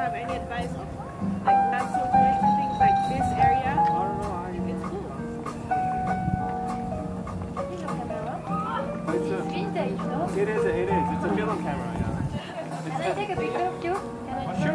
have any advice of like not so touristy things like this area, I don't know. I, it's cool. Taking a camera. it's vintage, no? It is, it is. It's a film camera. Yeah. Can I take a picture of you?